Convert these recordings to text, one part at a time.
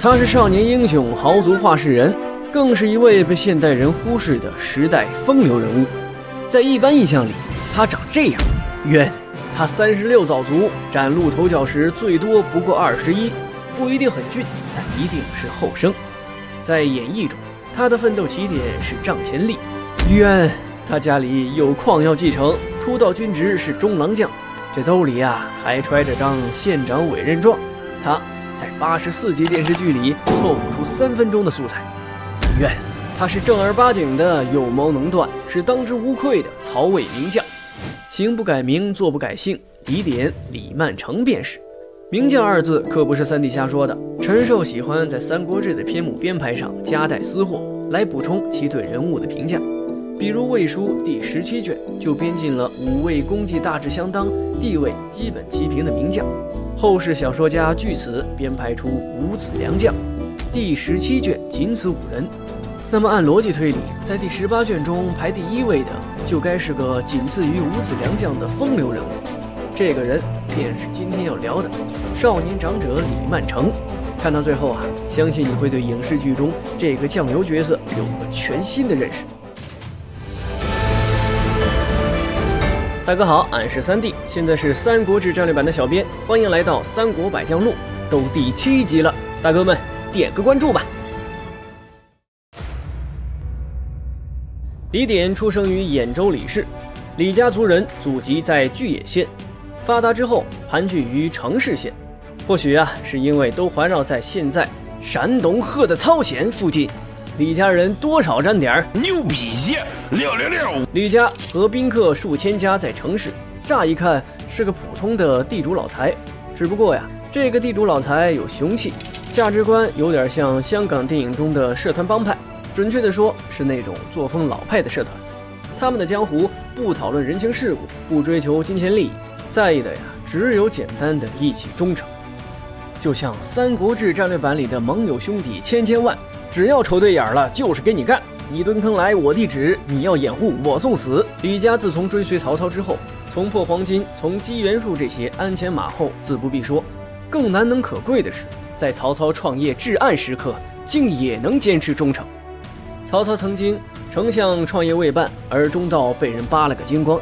他是少年英雄、豪族话事人，更是一位被现代人忽视的时代风流人物。在一般印象里，他长这样，冤。他三十六早卒，崭露头角时最多不过二十一，不一定很俊，但一定是后生。在演义中，他的奋斗起点是帐前立，冤。他家里有矿要继承，出道军职是中郎将，这兜里啊还揣着张县长委任状。他。在八十四集电视剧里错误出三分钟的素材，冤！他是正儿八经的有谋能断，是当之无愧的曹魏名将。行不改名，坐不改姓，李典李曼成便是。名将二字可不是三弟瞎说的。陈寿喜欢在《三国志》的篇目编排上夹带私货，来补充其对人物的评价。比如《魏书》第十七卷就编进了五位功绩大致相当、地位基本齐平的名将。后世小说家据此编排出五子良将，第十七卷仅此五人。那么按逻辑推理，在第十八卷中排第一位的，就该是个仅次于五子良将的风流人物。这个人便是今天要聊的少年长者李曼成。看到最后啊，相信你会对影视剧中这个酱油角色有个全新的认识。大哥好，俺是三弟，现在是《三国志战略版》的小编，欢迎来到《三国百将录》，都第七集了，大哥们点个关注吧。李典出生于兖州李氏，李家族人，祖籍在巨野县，发达之后盘踞于城市县，或许啊，是因为都环绕在现在山东菏的曹县附近。李家人多少沾点儿牛逼劲，六六六！李家和宾客数千家在城市，乍一看是个普通的地主老财，只不过呀，这个地主老财有雄气，价值观有点像香港电影中的社团帮派，准确的说是那种作风老派的社团。他们的江湖不讨论人情世故，不追求金钱利益，在意的呀只有简单的义气忠诚。就像《三国志战略版》里的盟友兄弟千千万。只要瞅对眼了，就是给你干。你蹲坑来，我地址；你要掩护，我送死。李家自从追随曹操之后，从破黄金，从积元术这些鞍前马后，自不必说。更难能可贵的是，在曹操创业至暗时刻，竟也能坚持忠诚。曹操曾经丞相创业未半，而中道被人扒了个精光，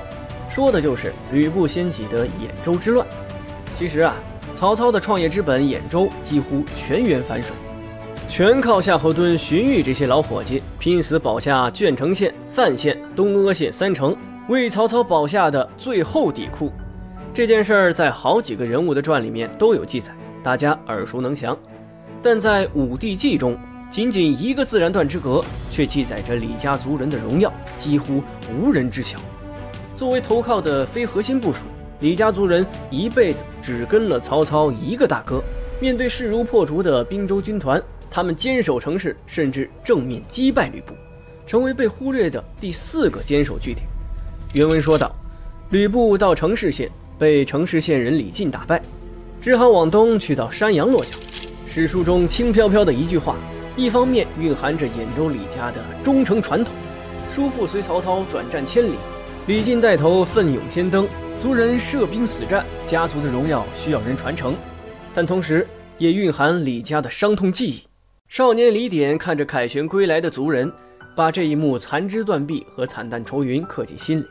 说的就是吕布掀起的兖州之乱。其实啊，曹操的创业之本兖州几乎全员反水。全靠夏侯惇、荀彧这些老伙计拼死保下鄄城县、范县、东阿县三城，为曹操保下的最后底库。这件事儿在好几个人物的传里面都有记载，大家耳熟能详。但在《武帝纪》中，仅仅一个自然段之隔，却记载着李家族人的荣耀，几乎无人知晓。作为投靠的非核心部署，李家族人一辈子只跟了曹操一个大哥。面对势如破竹的滨州军团。他们坚守城市，甚至正面击败吕布，成为被忽略的第四个坚守据点。原文说道：“吕布到城市县，被城市县人李靖打败，只好往东去到山阳落脚。”史书中轻飘飘的一句话，一方面蕴含着兖州李家的忠诚传统，叔父随曹操转战千里，李靖带头奋勇先登，族人涉兵死战，家族的荣耀需要人传承；但同时也蕴含李家的伤痛记忆。少年李典看着凯旋归来的族人，把这一幕残肢断臂和惨淡愁云刻进心里。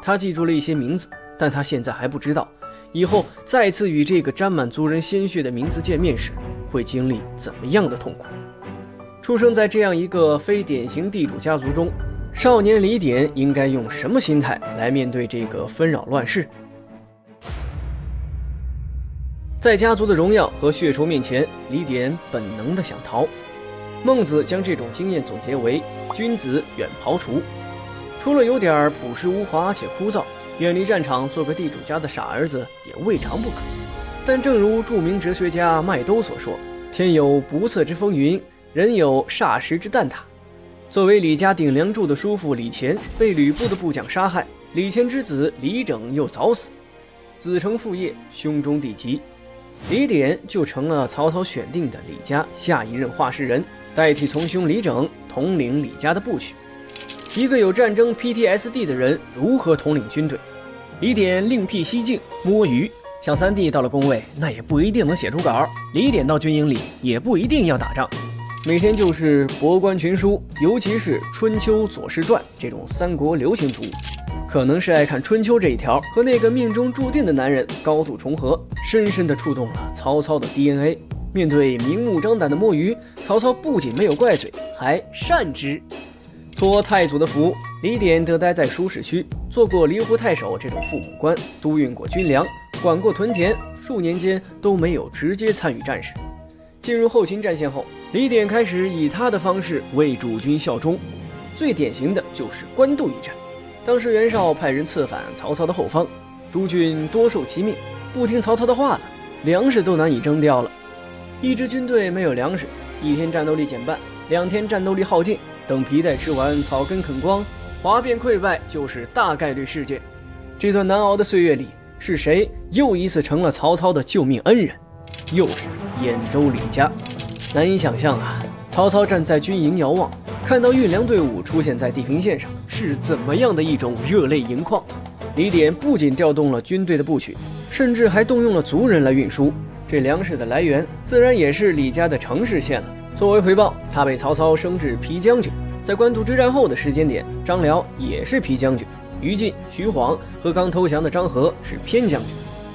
他记住了一些名字，但他现在还不知道，以后再次与这个沾满族人鲜血的名字见面时，会经历怎么样的痛苦。出生在这样一个非典型地主家族中，少年李典应该用什么心态来面对这个纷扰乱世？在家族的荣耀和血仇面前，李典本能的想逃。孟子将这种经验总结为“君子远庖厨”。除了有点朴实无华且枯燥，远离战场做个地主家的傻儿子也未尝不可。但正如著名哲学家麦兜所说：“天有不测之风云，人有霎时之蛋挞。”作为李家顶梁柱的叔父李乾被吕布的部将杀害，李乾之子李整又早死，子承父业，兄终弟及。李典就成了曹操选定的李家下一任话事人，代替从兄李整统领李家的部曲。一个有战争 PTSD 的人如何统领军队？李典另辟蹊径摸鱼，小三弟到了宫位，那也不一定能写出稿；李典到军营里，也不一定要打仗。每天就是博观群书，尤其是《春秋左氏传》这种三国流行读，可能是爱看《春秋》这一条和那个命中注定的男人高度重合，深深地触动了曹操的 DNA。面对明目张胆的摸鱼，曹操不仅没有怪罪，还善之。托太祖的福，李典得待在舒适区，做过离湖太守这种父母官，督运过军粮，管过屯田，数年间都没有直接参与战事。进入后勤战线后，李典开始以他的方式为主军效忠。最典型的就是官渡一战，当时袁绍派人策反曹操的后方，诸军多受其命，不听曹操的话了，粮食都难以征调了。一支军队没有粮食，一天战斗力减半，两天战斗力耗尽。等皮带吃完，草根啃光，哗变溃败就是大概率事件。这段难熬的岁月里，是谁又一次成了曹操的救命恩人？又是兖州李家。难以想象啊！曹操站在军营遥望，看到运粮队伍出现在地平线上，是怎么样的一种热泪盈眶？李典不仅调动了军队的部曲，甚至还动用了族人来运输。这粮食的来源，自然也是李家的城市县了。作为回报，他被曹操升至皮将军。在官渡之战后的时间点，张辽也是皮将军，于禁、徐晃和刚投降的张合。是偏将军，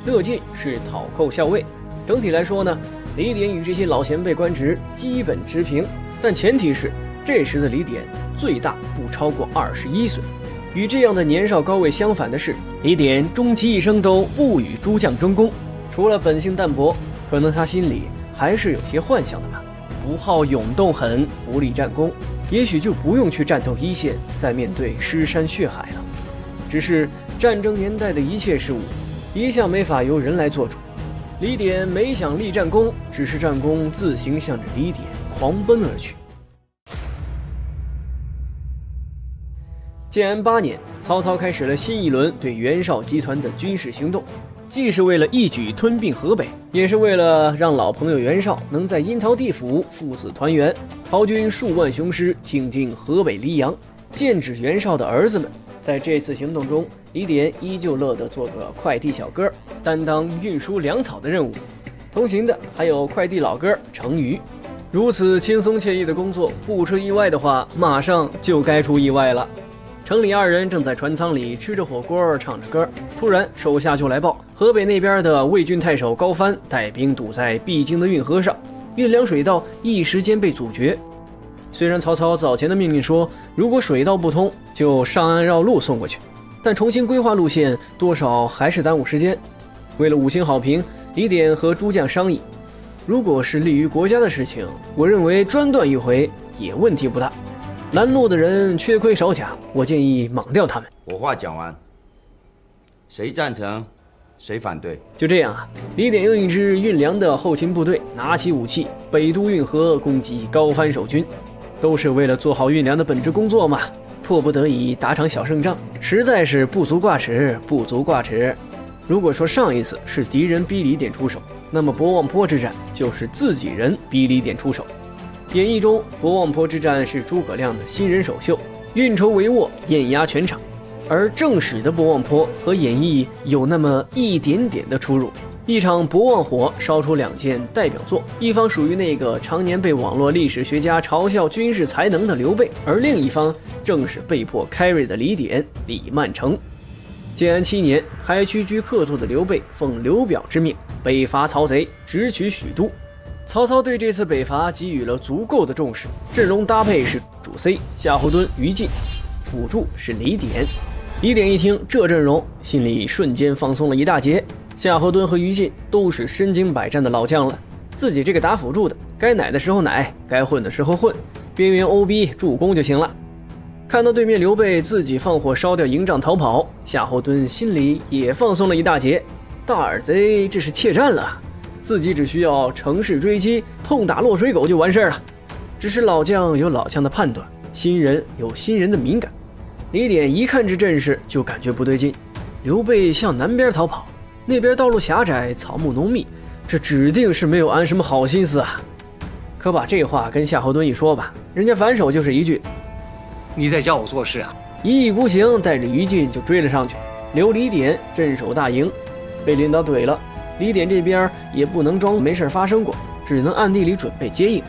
乐进是讨寇校尉。整体来说呢，李典与这些老前辈官职基本持平。但前提是，这时的李典最大不超过二十一岁。与这样的年少高位相反的是，李典终其一生都不与诸将争功，除了本性淡薄，可能他心里还是有些幻想的吧。不好勇斗狠，不立战功，也许就不用去战斗一线，再面对尸山血海了。只是战争年代的一切事物，一向没法由人来做主。李典没想立战功，只是战功自行向着李典狂奔而去。建安八年，曹操开始了新一轮对袁绍集团的军事行动。既是为了一举吞并河北，也是为了让老朋友袁绍能在阴曹地府父子团圆。曹军数万雄师挺进河北黎阳，剑指袁绍的儿子们。在这次行动中，李典依旧乐得做个快递小哥，担当运输粮草的任务。同行的还有快递老哥程昱。如此轻松惬意的工作，不出意外的话，马上就该出意外了。程里二人正在船舱里吃着火锅，唱着歌，突然手下就来报：河北那边的魏郡太守高帆带兵堵在必经的运河上，运粮水道一时间被阻绝。虽然曹操早前的命令说，如果水道不通，就上岸绕路送过去，但重新规划路线，多少还是耽误时间。为了五星好评，李典和诸将商议，如果是利于国家的事情，我认为专断一回也问题不大。拦路的人缺盔少甲，我建议莽掉他们。我话讲完，谁赞成，谁反对？就这样啊！李典用一支运粮的后勤部队拿起武器，北渡运河攻击高翻守军，都是为了做好运粮的本职工作嘛。迫不得已打场小胜仗，实在是不足挂齿，不足挂齿。如果说上一次是敌人逼李典出手，那么博望坡之战就是自己人逼李典出手。演义中，博望坡之战是诸葛亮的新人首秀，运筹帷幄，碾压全场。而正史的博望坡和演义有那么一点点的出入。一场博望火烧出两件代表作，一方属于那个常年被网络历史学家嘲笑军事才能的刘备，而另一方正是被迫 carry 的李典李曼成。建安七年，还屈居客座的刘备奉刘表之命北伐曹贼，直取许都。曹操对这次北伐给予了足够的重视，阵容搭配是主 C 夏侯惇、于禁，辅助是李典。李典一听这阵容，心里瞬间放松了一大截。夏侯惇和于禁都是身经百战的老将了，自己这个打辅助的，该奶的时候奶，该混的时候混，边缘 OB 助攻就行了。看到对面刘备自己放火烧掉营帐逃跑，夏侯惇心里也放松了一大截。大耳贼这是怯战了。自己只需要乘势追击，痛打落水狗就完事儿了。只是老将有老将的判断，新人有新人的敏感。李典一看这阵势就感觉不对劲，刘备向南边逃跑，那边道路狭窄，草木浓密，这指定是没有安什么好心思啊。可把这话跟夏侯惇一说吧，人家反手就是一句：“你在教我做事啊！”一意孤行，带着于禁就追了上去。刘李典镇守大营，被领导怼了。李典这边也不能装没事发生过，只能暗地里准备接应。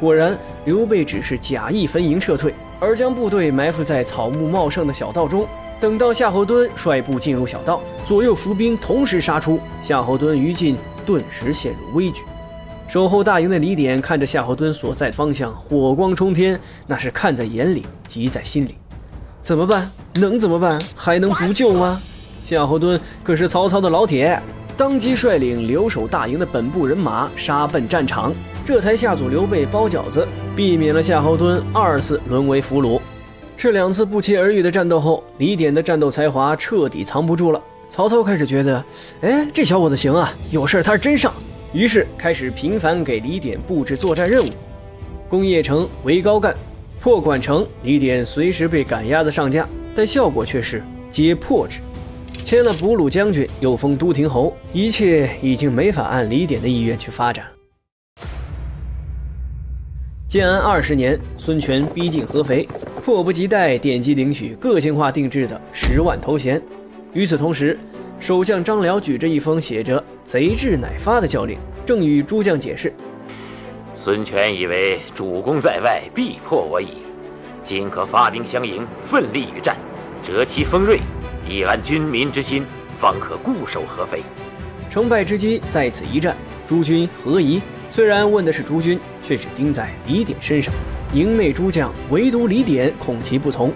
果然，刘备只是假意分营撤退，而将部队埋伏在草木茂盛的小道中。等到夏侯惇率部进入小道，左右伏兵同时杀出，夏侯惇于禁顿时陷入危局。守候大营的李典看着夏侯惇所在方向火光冲天，那是看在眼里，急在心里。怎么办？能怎么办？还能不救吗？夏侯惇可是曹操的老铁，当即率领留守大营的本部人马杀奔战场，这才下阻刘备包饺子，避免了夏侯惇二次沦为俘虏。这两次不期而遇的战斗后，李典的战斗才华彻底藏不住了。曹操开始觉得，哎，这小伙子行啊，有事他是真上。于是开始频繁给李典布置作战任务，攻邺城围高干，破管城。李典随时被赶鸭子上架，但效果却是皆破之。签了俘虏将军，又封都亭侯，一切已经没法按李典的意愿去发展。建安二十年，孙权逼近合肥，迫不及待点击领取个性化定制的十万头衔。与此同时，守将张辽举着一封写着“贼至乃发”的教令，正与诸将解释：“孙权以为主公在外，必破我矣。今可发兵相迎，奋力与战，折其锋锐，以安军民之心，方可固守合肥。成败之机在此一战，诸军何疑？”虽然问的是诸军，却只盯在李典身上。营内诸将唯独李典恐其不从，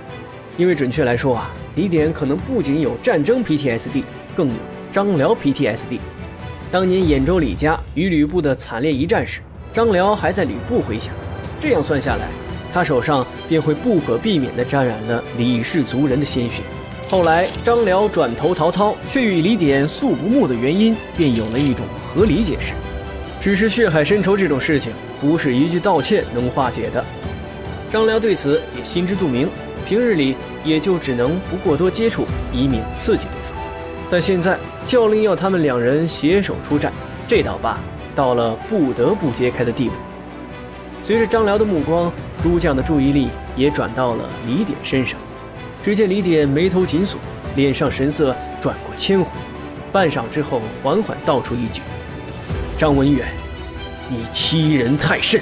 因为准确来说啊，李典可能不仅有战争 PTSD。更有张辽 PTSD。当年兖州李家与吕布的惨烈一战时，张辽还在吕布麾下。这样算下来，他手上便会不可避免地沾染了李氏族人的鲜血。后来张辽转投曹操，却与李典素不睦的原因，便有了一种合理解释。只是血海深仇这种事情，不是一句道歉能化解的。张辽对此也心知肚明，平日里也就只能不过多接触，以免刺激对方。但现在教令要他们两人携手出战，这道疤到了不得不揭开的地步。随着张辽的目光，诸将的注意力也转到了李典身上。只见李典眉头紧锁，脸上神色转过千回，半晌之后，缓缓道出一句：“张文远，你欺人太甚。”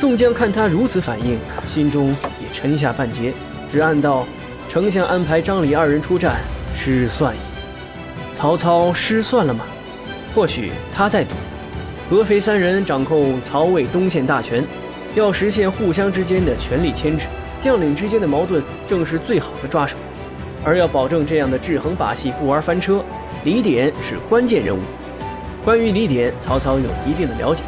众将看他如此反应，心中也沉下半截，只暗道：“丞相安排张李二人出战，失算矣。”曹操失算了吗？或许他在赌。合肥三人掌控曹魏东线大权，要实现互相之间的权力牵制，将领之间的矛盾正是最好的抓手。而要保证这样的制衡把戏不玩翻车，李典是关键人物。关于李典，曹操有一定的了解。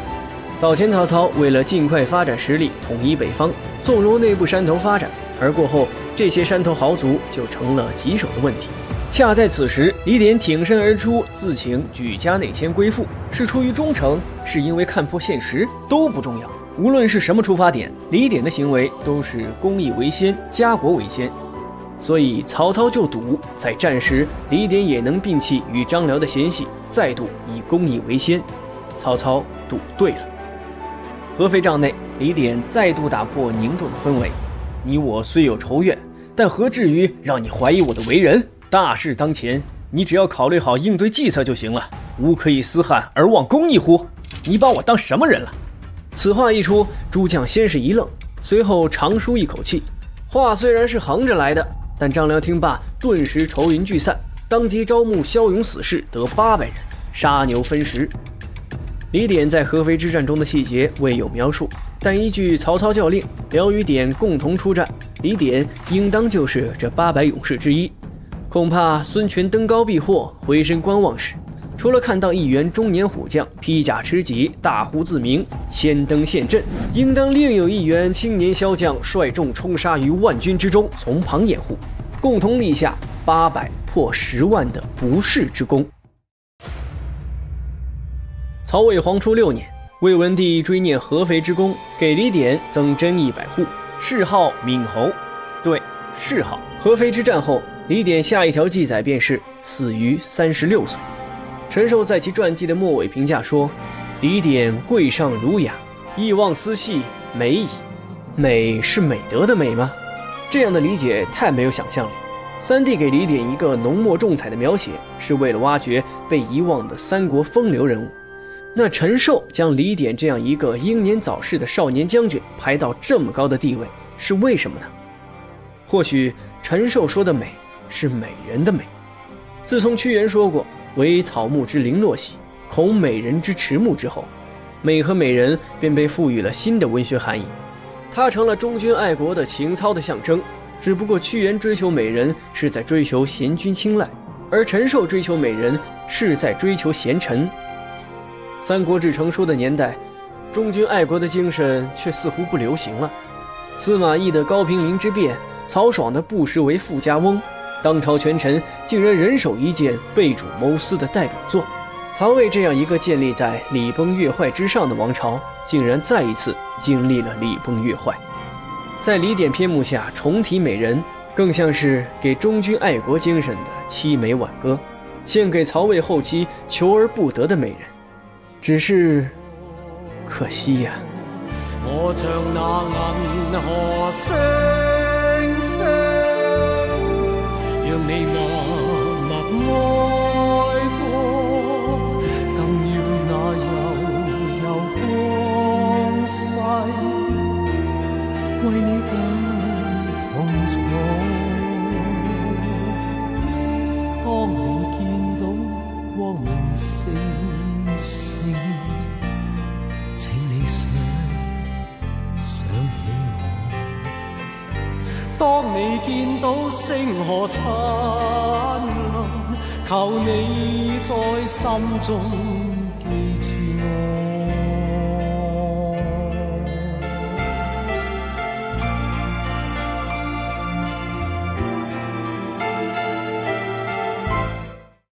早前曹操为了尽快发展实力，统一北方，纵容内部山头发展，而过后这些山头豪族就成了棘手的问题。恰在此时，李典挺身而出，自请举家内迁归附，是出于忠诚，是因为看破现实，都不重要。无论是什么出发点，李典的行为都是公义为先，家国为先。所以曹操就赌，在战时李典也能摒弃与张辽的嫌隙，再度以公义为先。曹操赌对了。合肥帐内，李典再度打破凝重的氛围：你我虽有仇怨，但何至于让你怀疑我的为人？大事当前，你只要考虑好应对计策就行了。吾可以私汉而忘公义乎？你把我当什么人了？此话一出，诸将先是一愣，随后长舒一口气。话虽然是横着来的，但张辽听罢，顿时愁云聚散，当即招募骁勇死士，得八百人，杀牛分食。李典在合肥之战中的细节未有描述，但依据曹操教令，辽与典共同出战，李典应当就是这八百勇士之一。恐怕孙权登高避祸，回身观望时，除了看到一员中年虎将披甲持戟，大呼自鸣，先登陷阵，应当另有一员青年骁将率众冲杀于万军之中，从旁掩护，共同立下八百破十万的不世之功。曹魏黄初六年，魏文帝追念合肥之功，给李典增征一百户，谥号闵侯。对，谥号。合肥之战后。李典下一条记载便是死于三十六岁。陈寿在其传记的末尾评价说：“李典贵上儒雅，意望思细，美矣。美是美德的美吗？这样的理解太没有想象力。三弟给李典一个浓墨重彩的描写，是为了挖掘被遗忘的三国风流人物。那陈寿将李典这样一个英年早逝的少年将军排到这么高的地位，是为什么呢？或许陈寿说的美是美人的美。自从屈原说过“惟草木之零落兮，恐美人之迟暮”之后，美和美人便被赋予了新的文学含义，它成了忠君爱国的情操的象征。只不过屈原追求美人是在追求贤君青睐，而陈寿追求美人是在追求贤臣。《三国志》成书的年代，忠君爱国的精神却似乎不流行了。司马懿的高平陵之变，曹爽的不识为富家翁，当朝权臣竟然人手一件被主谋私的代表作。曹魏这样一个建立在礼崩乐坏之上的王朝，竟然再一次经历了礼崩乐坏。在李典篇目下重提美人，更像是给忠君爱国精神的凄美挽歌，献给曹魏后期求而不得的美人。只是可惜呀。我像那银河星，让你默默爱过，更要那悠悠光辉为你星河灿烂，求你在心中。